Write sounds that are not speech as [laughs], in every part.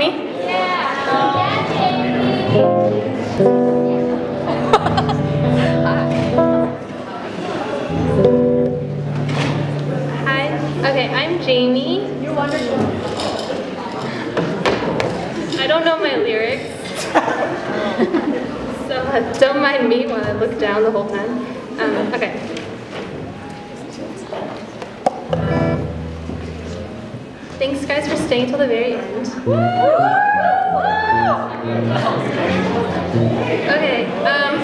Jamie? Hi. Okay, I'm Jamie. You're wonderful. I don't know my lyrics. [laughs] so uh, don't mind me while I look down the whole time. Um, okay. Thanks guys for staying till the very end. Okay, um,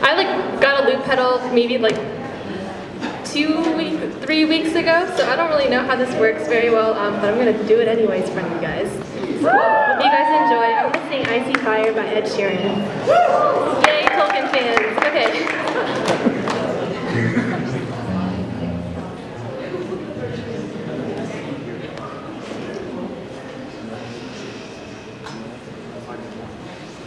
I like got a loop pedal maybe like two weeks, three weeks ago, so I don't really know how this works very well, um, but I'm gonna do it anyways for you guys. Hope you guys enjoy. I'm gonna sing I See Fire by Ed Sheeran. Yay, Tolkien fans. Okay. [laughs]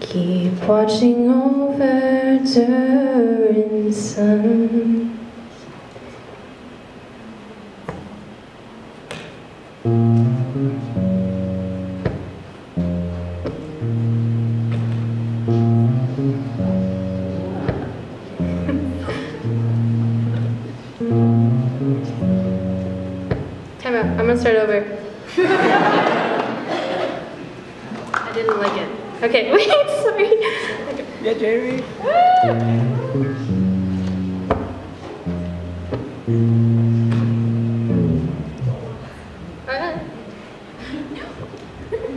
keep watching over Durin's son. Time out. I'm gonna start over. [laughs] I didn't like it. Okay, [laughs] wait, sorry. Okay. Yeah, Jamie. Uh, no.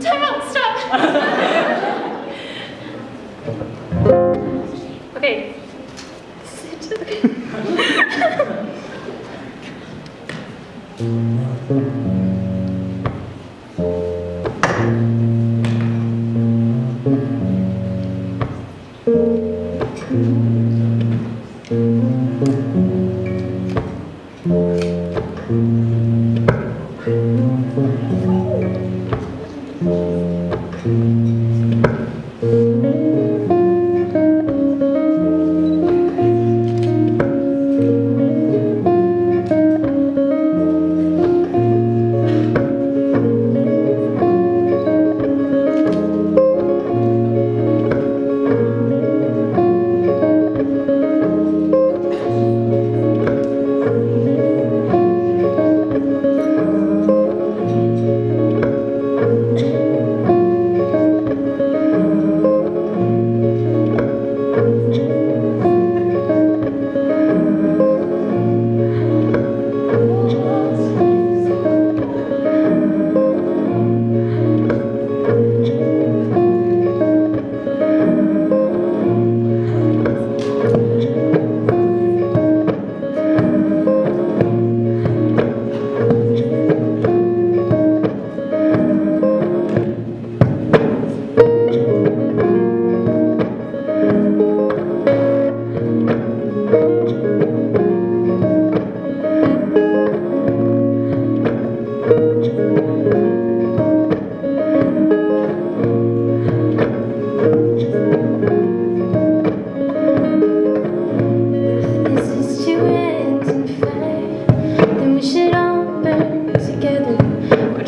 [laughs] Time out, stop. [laughs] okay. Sit.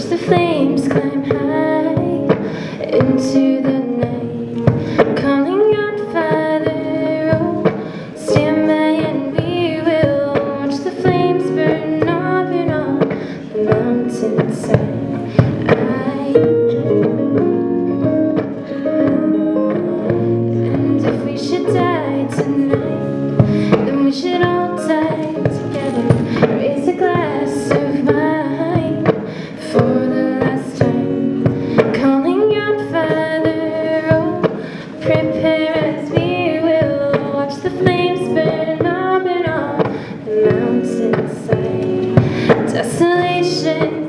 Watch the flames climb high into the night. Calling out, Father, oh, stand by and we will watch the flames burn up and on the mountainside. I Desolation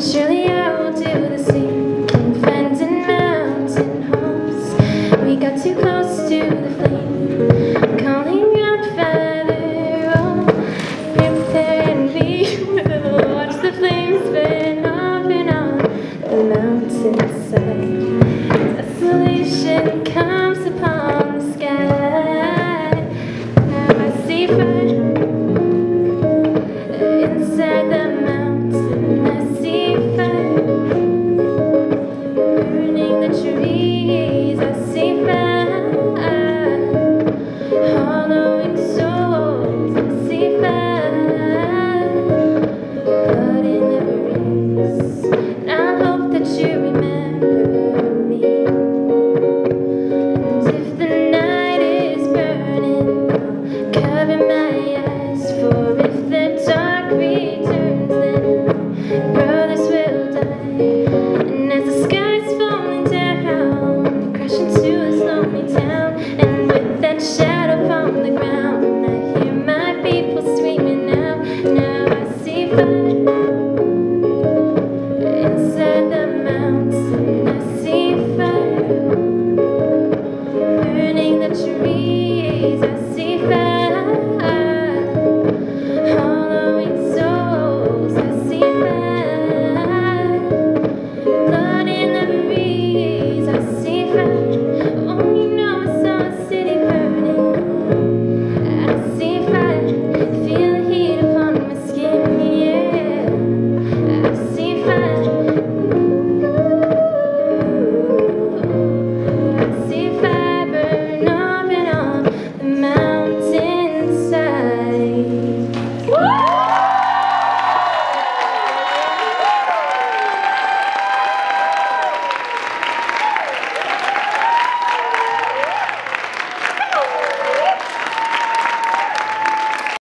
surely